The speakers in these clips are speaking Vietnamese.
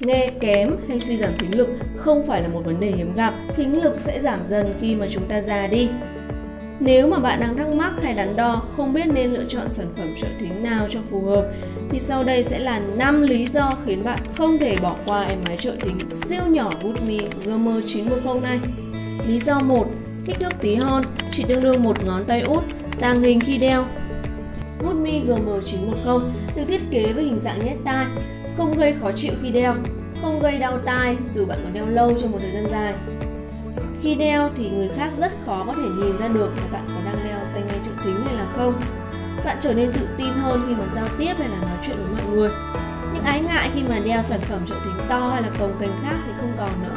nghe kém hay suy giảm thính lực không phải là một vấn đề hiếm gặp. Thính lực sẽ giảm dần khi mà chúng ta già đi. Nếu mà bạn đang thắc mắc hay đắn đo không biết nên lựa chọn sản phẩm trợ thính nào cho phù hợp thì sau đây sẽ là 5 lý do khiến bạn không thể bỏ qua em máy trợ thính siêu nhỏ Goodme GM910 này. Lý do 1. Kích thước tí hon chỉ tương đương một ngón tay út, tàng hình khi đeo. Goodme GM910 được thiết kế với hình dạng nhét tai, không gây khó chịu khi đeo, không gây đau tai dù bạn có đeo lâu trong một thời gian dài. Khi đeo thì người khác rất khó có thể nhìn ra được là bạn có đang đeo tai nghe trợ thính hay là không. Bạn trở nên tự tin hơn khi mà giao tiếp hay là nói chuyện với mọi người. những ái ngại khi mà đeo sản phẩm trợ thính to hay là cồng kềnh khác thì không còn nữa.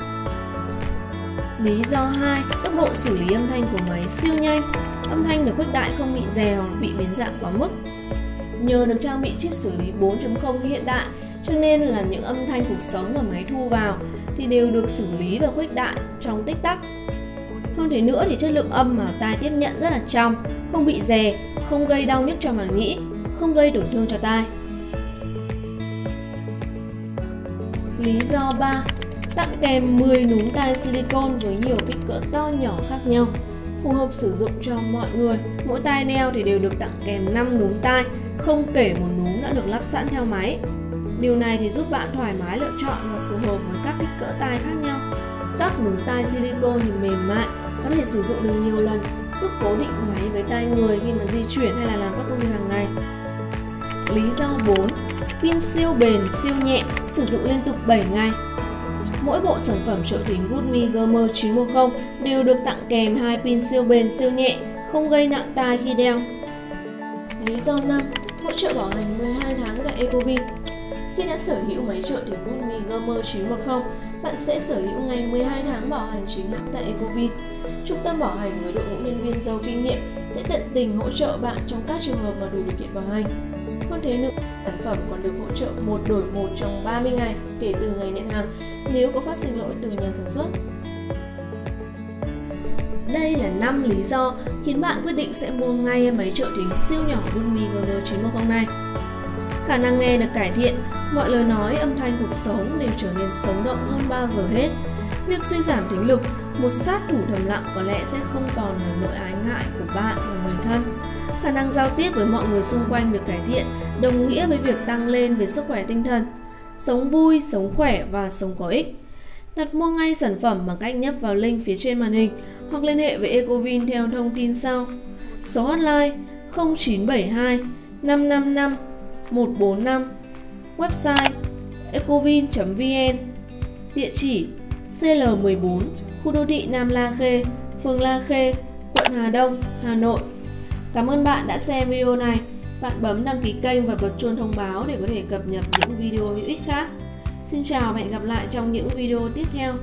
Lý do 2, tốc độ xử lý âm thanh của máy siêu nhanh. Âm thanh được khuếch đại không bị dè hoặc bị biến dạng quá mức. Nhờ được trang bị chip xử lý 4.0 hiện đại, cho nên là những âm thanh cuộc sống mà máy thu vào thì đều được xử lý và khuếch đại trong tích tắc. Hơn thế nữa thì chất lượng âm mà tai tiếp nhận rất là trong, không bị rè, không gây đau nhức cho màng nhĩ, không gây tổn thương cho tai. Lý do 3. Tặng kèm 10 núm tai silicon với nhiều kích cỡ to nhỏ khác nhau phù hợp sử dụng cho mọi người. Mỗi tai đeo thì đều được tặng kèm 5 núm tai, không kể một núm đã được lắp sẵn theo máy. Điều này thì giúp bạn thoải mái lựa chọn và phù hợp với các kích cỡ tai khác nhau. Các núm tai silicone thì mềm mại, có thể sử dụng được nhiều lần, giúp cố định máy với tai người khi mà di chuyển hay là làm các công việc hàng ngày. Lý do 4. Pin siêu bền, siêu nhẹ, sử dụng liên tục 7 ngày. Mỗi bộ sản phẩm trợ thính Goodme Gamer 910 đều được tặng kèm hai pin siêu bền, siêu nhẹ, không gây nặng tai khi đeo. Lý do 5. Hỗ trợ bảo hành 12 tháng tại Ecovin khi đã sở hữu máy trợ thính Goodme Gamer 910, bạn sẽ sở hữu ngày 12 tháng bảo hành chính hãng tại Ecovin. Trung tâm bảo hành với đội ngũ nhân viên giàu kinh nghiệm sẽ tận tình hỗ trợ bạn trong các trường hợp mà đủ điều kiện bảo hành. Hơn thế nữa, sản phẩm còn được hỗ trợ một đổi một trong 30 ngày kể từ ngày nhận hàng nếu có phát sinh lỗi từ nhà sản xuất. Đây là 5 lý do khiến bạn quyết định sẽ mua ngay máy trợ thính siêu nhỏ Goodme GN910 này. Khả năng nghe được cải thiện, mọi lời nói, âm thanh cuộc sống đều trở nên sống động hơn bao giờ hết. Việc suy giảm thính lực, một sát thủ thầm lặng có lẽ sẽ không còn là nỗi ái ngại của bạn và người thân. Khả năng giao tiếp với mọi người xung quanh được cải thiện, đồng nghĩa với việc tăng lên về sức khỏe tinh thần. Sống vui, sống khỏe và sống có ích. Đặt mua ngay sản phẩm bằng cách nhấp vào link phía trên màn hình hoặc liên hệ với Ecovin theo thông tin sau. Số hotline 0972 555 145 Website ecovin.vn Địa chỉ CL14 Khu đô thị Nam La Khê, phường La Khê, quận Hà Đông, Hà Nội Cảm ơn bạn đã xem video này. Bạn bấm đăng ký kênh và bật chuông thông báo để có thể cập nhật những video hữu ích khác. Xin chào và hẹn gặp lại trong những video tiếp theo.